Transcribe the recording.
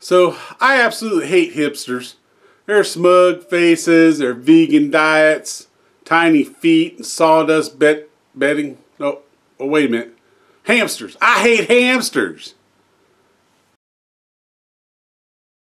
So I absolutely hate hipsters. Their smug faces, their vegan diets, tiny feet, and sawdust bed bedding. Oh, oh, wait a minute. Hamsters. I hate hamsters.